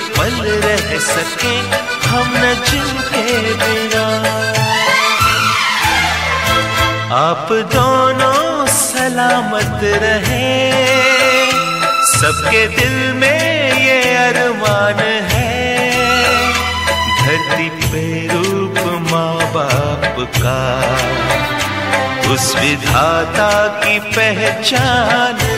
रह सके हम न जिनके बिना। आप दोनों सलामत रहे। सबके दिल में ये अरमान है। धरती पे रूप माँ बाप का। उस विधाता की पहचान है